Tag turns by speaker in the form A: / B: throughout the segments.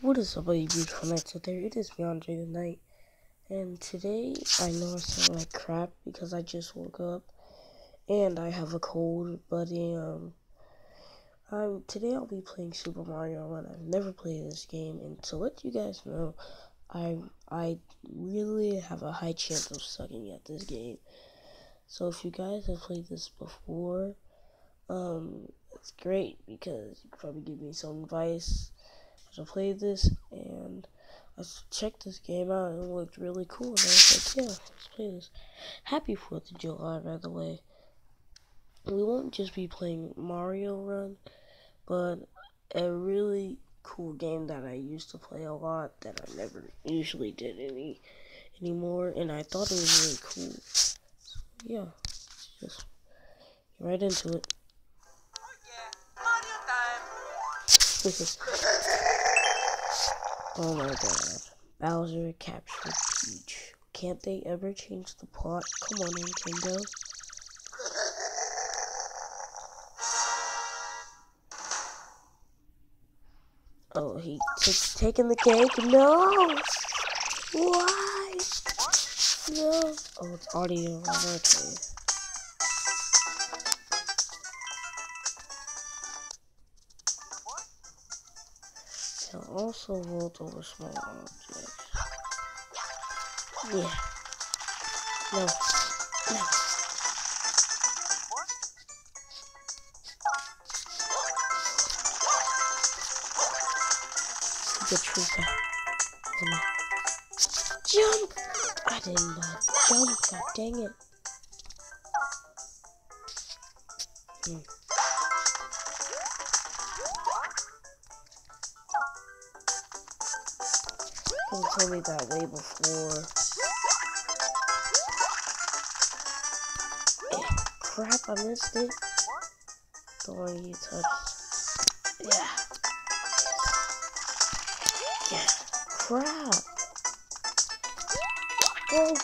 A: What is up, you beautiful knights out there? It is Beyond the Knight, and today I know I sound like crap because I just woke up and I have a cold. But um, um, today I'll be playing Super Mario Run. I've never played this game, and to let you guys know, I I really have a high chance of sucking at this game. So if you guys have played this before, um, it's great because you probably give me some advice to played this, and I checked this game out and it looked really cool. And I was like, yeah, let's play this. Happy 4th of July, by the way. We won't just be playing Mario Run, but a really cool game that I used to play a lot that I never usually did any anymore, and I thought it was really cool. So, yeah, just get right into it. Oh Oh my god. Bowser captured Peach. Can't they ever change the plot? Come on, Nintendo. Oh, he took taking the cake? No! Why? No. Oh, it's audio. Okay. Can also vault over small objects. Yeah. No. No. The trooper. Jump! I did not jump, god dang it. That way before. Crap, I missed it. The one you touched. Yeah. Yeah. Crap. Oh.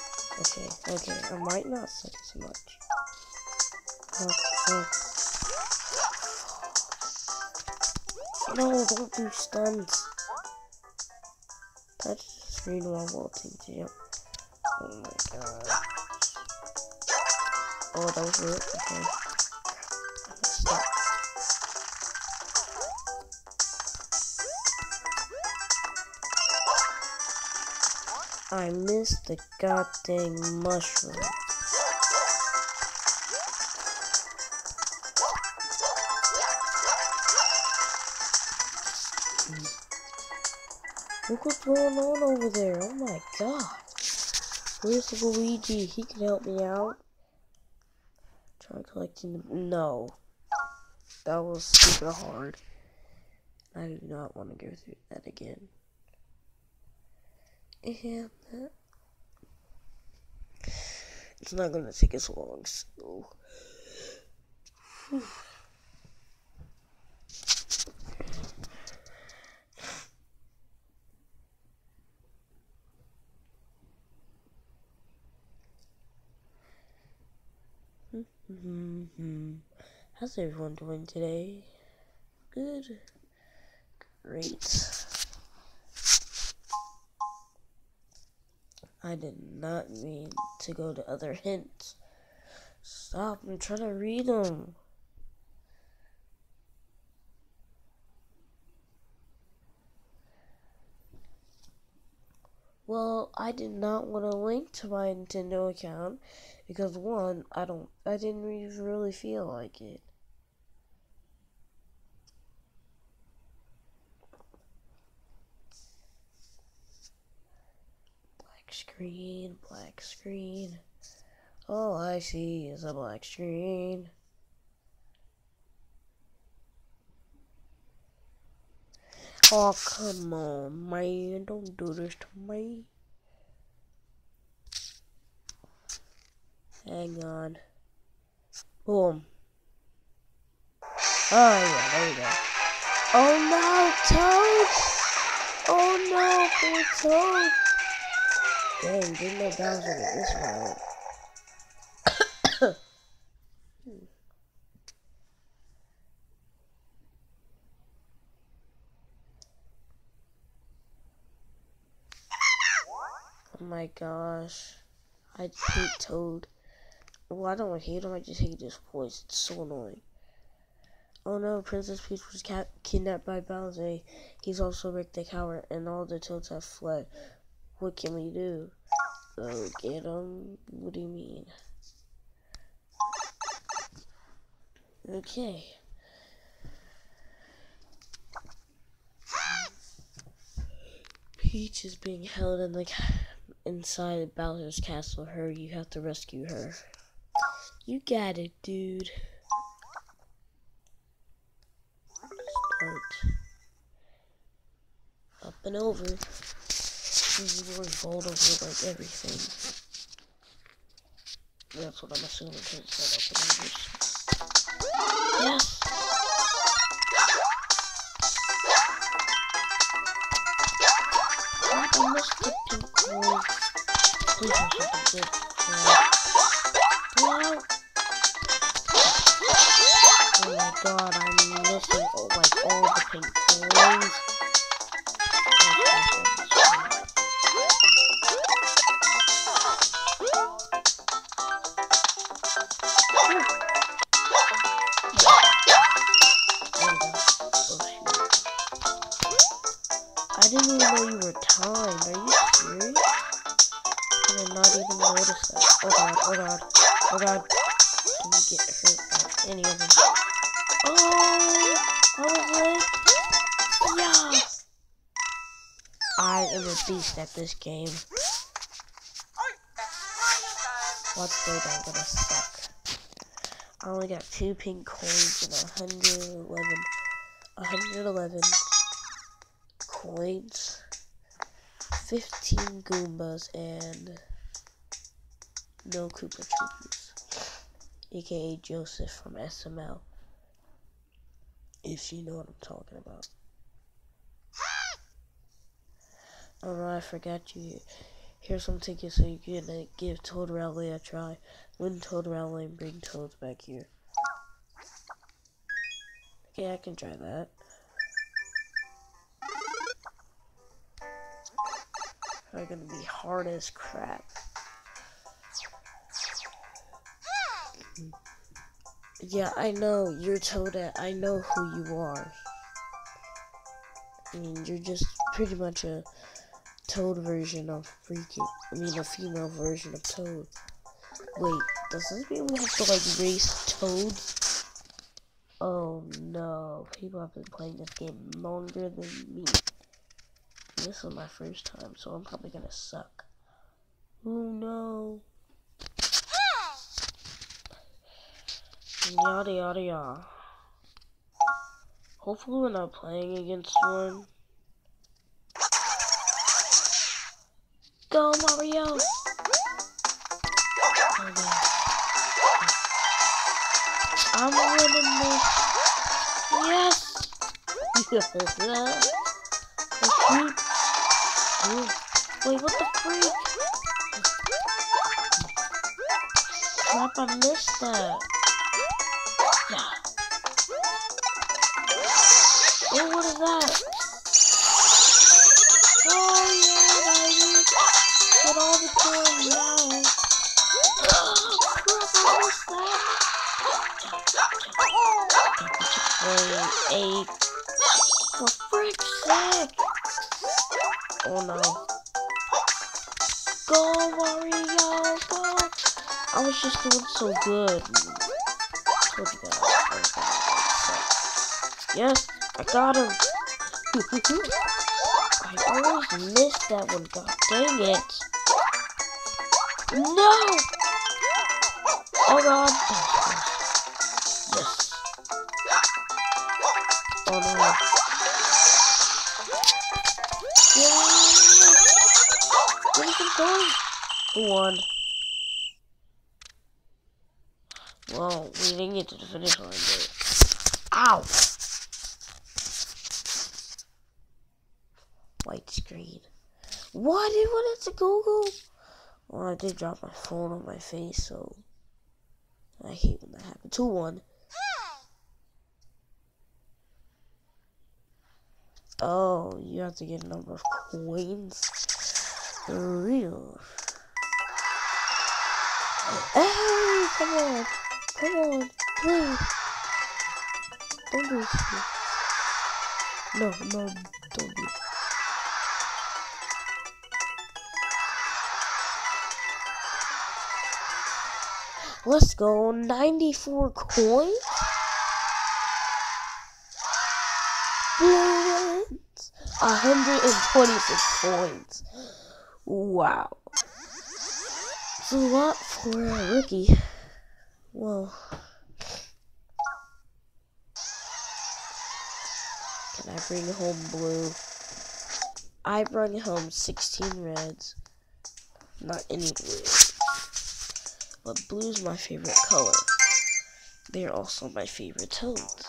A: Okay, okay. I might not suck as much. Oh, oh. No, don't do stunts. Screen while vaulting to jump. Oh my god. Oh, that was it? Okay. Stop. I missed the goddamn mushroom. Look what's going on over there. Oh my god. Where's the Luigi? He can help me out. Try collecting the... No. That was super hard. I do not want to go through that again. And that... It's not going to take us long, so... Mm-hmm. How's everyone doing today? Good. Great. I did not mean to go to other hints. Stop, I'm trying to read them. Well, I did not want to link to my Nintendo account because one, I don't, I didn't really feel like it. Black screen, black screen. All I see is a black screen. Oh, come on, man. Don't do this to me. Hang on. Boom. Oh, yeah, there we go. Oh, no, Toad! Oh, no, poor Toad! Dang, didn't know Bowser get this right. Oh my gosh. I hate Toad. Well, I don't hate him, I just hate his voice. It's so annoying. Oh no, Princess Peach was kidnapped by Bowser. He's also Rick the Coward, and all the Toads have fled. What can we do? Go get him? What do you mean? Okay. Peach is being held in the inside Bowser's castle. Hurry, you have to rescue her. You got it, dude. Start. Up and over. This gold over like everything. That's what I'm assuming to set up and over. Yes! I. Please do something good. God, I'm missing oh, like all the pink coins. I didn't even know you were timed. Are you serious? I did not even notice that. Oh god, oh god, oh god. Didn't get hurt by any of them. Oh, I was like, yeah. I am a beast at this game. Wait, I'm gonna suck. I only got two pink coins and 111, 111 coins, 15 Goombas, and no Koopa Troopas, aka Joseph from SML. If you know what I'm talking about. Oh no, I forgot you. Here's some tickets so you can uh, give Toad Rally a try. Win Toad Rally and bring Toads back here. Okay, I can try that. are gonna be hard as crap. Yeah, I know, you're Toadette. I know who you are. I mean, you're just pretty much a Toad version of freaking, I mean, a female version of Toad. Wait, does this mean we have to, like, race Toads? Oh, no. People have been playing this game longer than me. This is my first time, so I'm probably gonna suck. Oh no. Yada yada yada. Hopefully we're not playing against one. Go Mario! I'm winning this. Yes! Shoot. Wait, what the freak? Crap, I missed that. Oh, what is that? Oh, yeah, baby. Get all the coins now. Oh, crap, I that. Wait, eight. For frick's sake. Oh no. Go, Mario, go! I was just doing so good. Yes, got him. I always miss that one. God dang it. No! Oh god. Yes. Oh no. Yeah. Where's it going? Who won? Well, we didn't get to the finish line, but... Ow! White screen. What? It wanted to Google? Well, I did drop my phone on my face, so... I hate when that happens. 2-1. Oh, you have to get a number of coins. The real. Hey, come on. Come on. Please. Don't do this. No, no, don't do it. Let's go. 94 coins? What? 126 points. Wow. It's a lot for a rookie. Well. Can I bring home blue? I bring home 16 reds. Not any blue. But blue's my favorite color. They're also my favorite tones.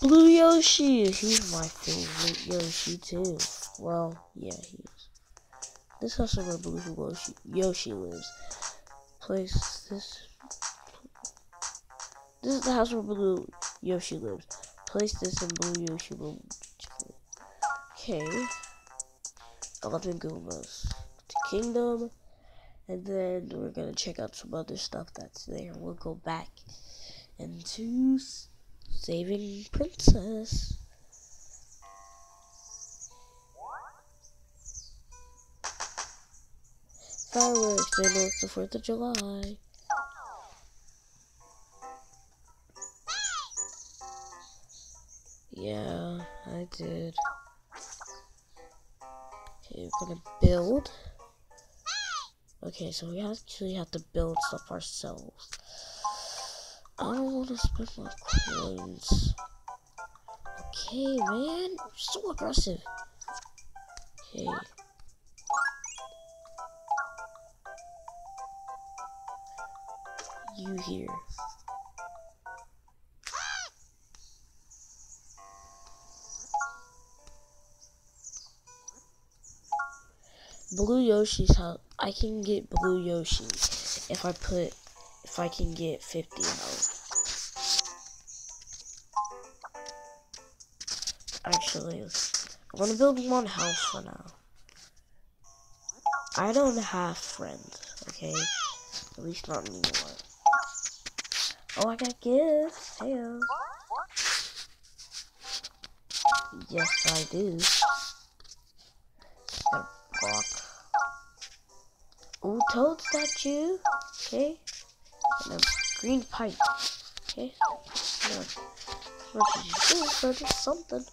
A: Blue Yoshi! He's my favorite Yoshi too. Well, yeah, he is. This house is where Blue Yoshi, Yoshi lives. Place this. This is the house where Blue Yoshi lives. Place this in Blue Yoshi room. Okay. 11 Goombas. To Kingdom. And then we're gonna check out some other stuff that's there. We'll go back into Saving Princess. Fireworks, they know it's the 4th of July. Yeah, I did. Okay, we're gonna build. Okay, so we actually have to build stuff ourselves. I don't want to spend my coins. Okay, man. So aggressive. Okay. You here. Blue Yoshi's house. I can get Blue Yoshi if I put if I can get 50 out. Actually, I'm gonna build one house for now. I don't have friends, okay? At least not anymore. Oh, I got gifts. Hey. Yes, I do. Ooh, toad statue. Okay and a green pipe. Okay? Yeah. What did you do, but it's something.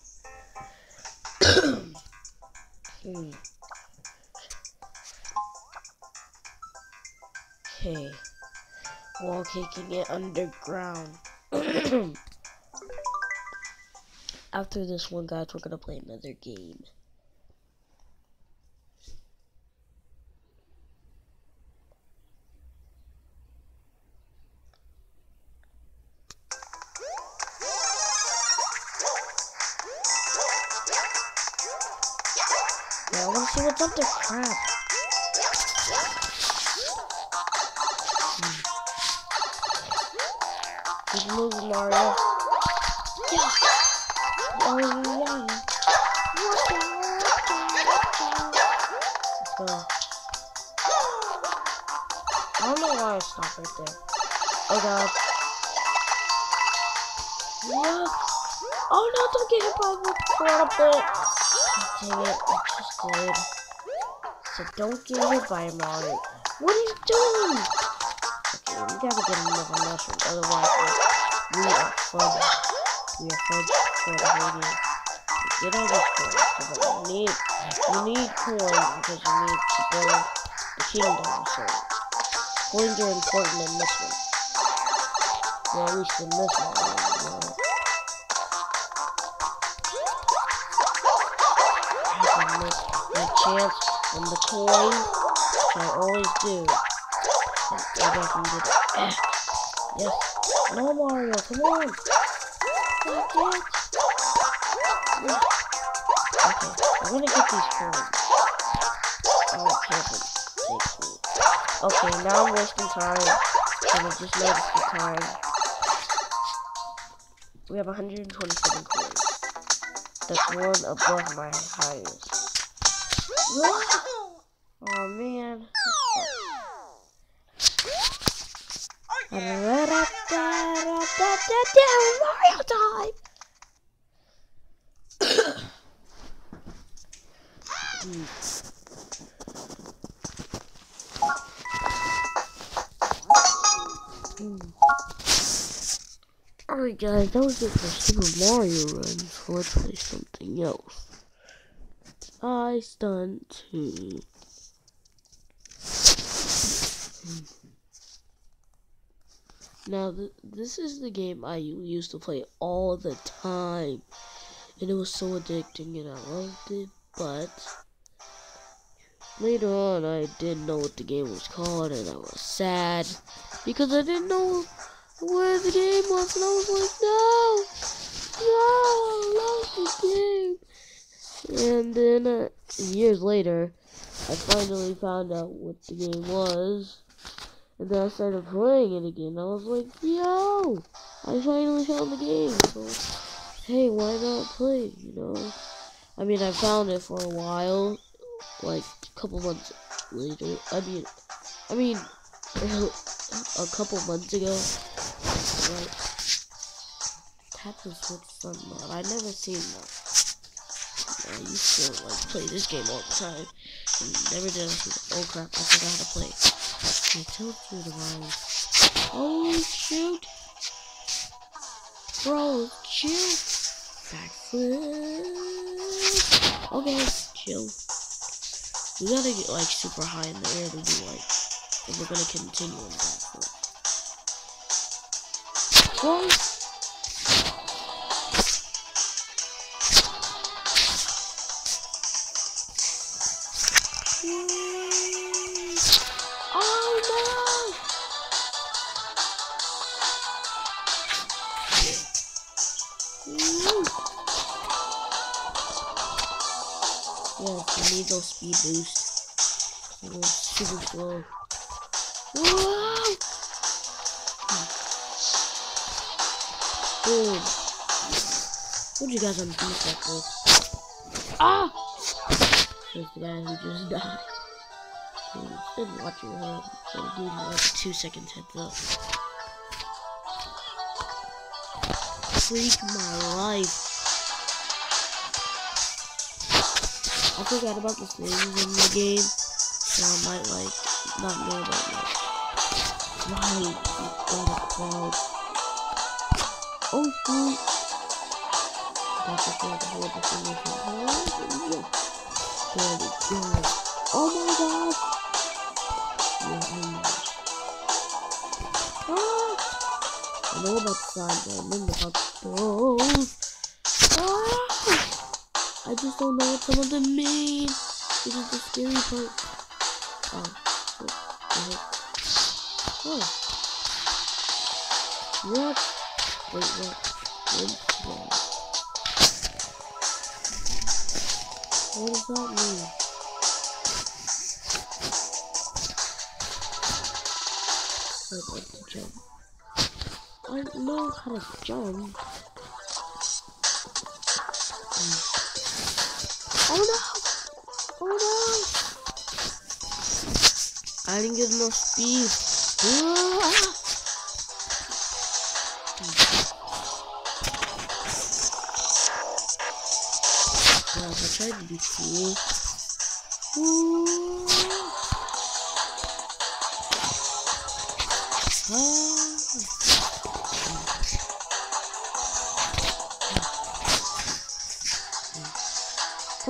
A: hmm. Okay. Wall kicking it underground. After this one, guys, we're gonna play another game. Go. I don't know why I stopped right there. Oh god. Yeah. Oh no, don't get hit by the pit. Dang it, I just did. So don't get hit by him, Mario. What are you doing? Okay, we gotta get another mushroom, otherwise we are fudged. We are fudged for the radio. Get all these coins, you need, you need coins because you need to build the kingdom, so coins are important in this one. Well, at least in this one, you know. chance on the coin, I always do. I can get it. Yes. No, Mario, come on. Okay, I'm gonna get these coins. Oh. Takes me. Okay, now I'm wasting time. And I just noticed the time. We have 127 coins. That's one above my highest. Oh man. Oh, Mario time! Alright guys, that was it for Super Mario Run, so let's play something else. iStunt 2. Now, th this is the game I used to play all the time. And it was so addicting and I loved it, but later on I didn't know what the game was called and I was sad because I didn't know where the game was and I was like, no, no, I love the game. And then uh, years later, I finally found out what the game was and then I started playing it again. I was like, yo, I finally found the game. So, hey, why not play, you know? I mean, I found it for a while, like couple months later. I mean, I mean, a couple months ago. Like, tap and switch fun mod. I never seen that. I used to like play this game all the time. And never did. Oh crap! I forgot how to play. I told you to run. Oh, shoot. Bro, chill. Backflip. Okay, chill. We gotta get like super high in the air to do like, if we're gonna continue in backflip. Whoa. You speed boost. It was super slow. Whoa! Dude. Told you guys at this. Ah! There's the guy who just died. Dude, watch your head. Give you like two seconds heads up. Freak my life. I forgot about the things in the game, so I might like not know about that. Right, you got a cloud. Oh shoot! That's thing, the thing. Oh my god! Yeah, I know. Ah! I know about the I remember about those. I just don't know what some of them mean. This is the scary part. Oh. Oh. What? Wait, what? Wait, what? What does that mean? I'd like to jump. I know how to jump. Oh no! Oh no! I didn't get enough speed. Ah! I tried to be cool. Ooh.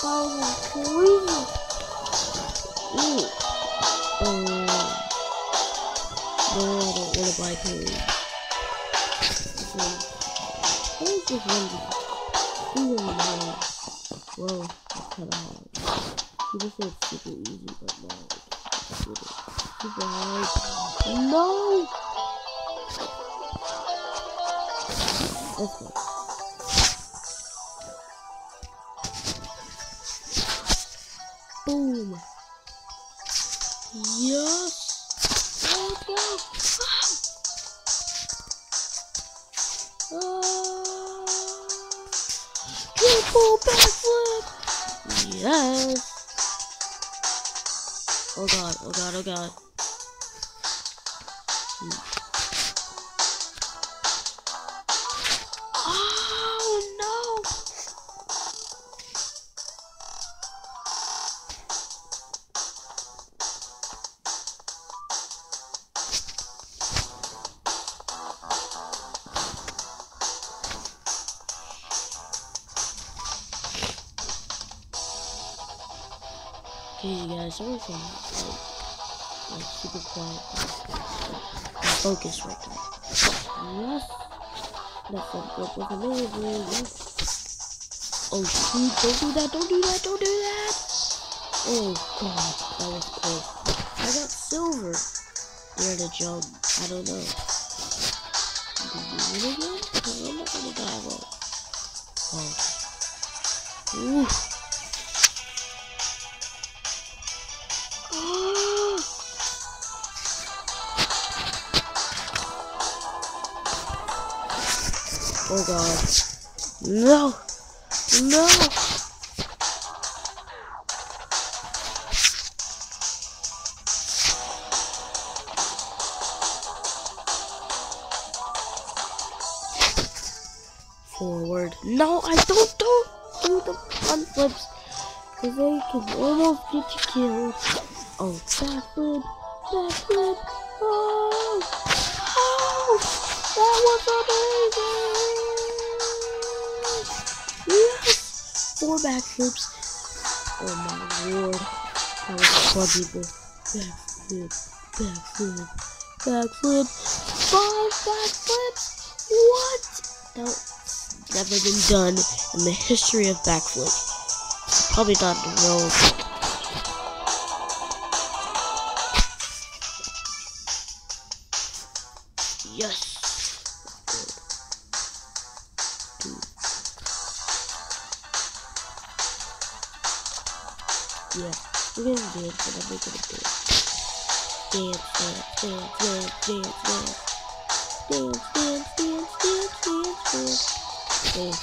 A: Oh, green. Ooh. Oh. No, I don't want to buy clothes. So, what is this one? Ooh, no. Whoa, that's kinda hard. People say it's super easy, but no, it's super, hard. No! Let's. Yes! Let's! Ah! Triple backflip! Yes! Oh god, oh god, oh god. For like, like super quiet. I'm focused right now. Yes, that's a good with amazing. Yes. Oh shoot! Don't do that! Don't do that! Don't do that! Oh god, that was close. I got silver. Dare to jump. I don't know. Did you win again? I'm not gonna die well. Oh. Ooh. Oh god. No! No! Forward. No, I don't do, do the front flips. Cause they can almost get you killed. Oh, backflip, backflip. Oh, oh, that was amazing. Four backflips. Oh my lord. That was quadruple. Backflip, backflip, backflip. Five backflips? What? That's never been done in the history of backflip. Probably not in the world. But gonna dance. Dance, dance, dance, dance, dance, dance. Dance, dance, dance, dance, dance, dance. Dance.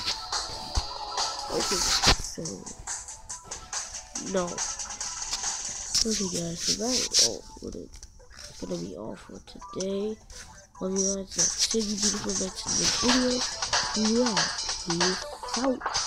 A: Okay, so no. Okay guys, so that oh what is gonna be all for today. Love you guys, see you beautiful next in the video. Yeah, peace out.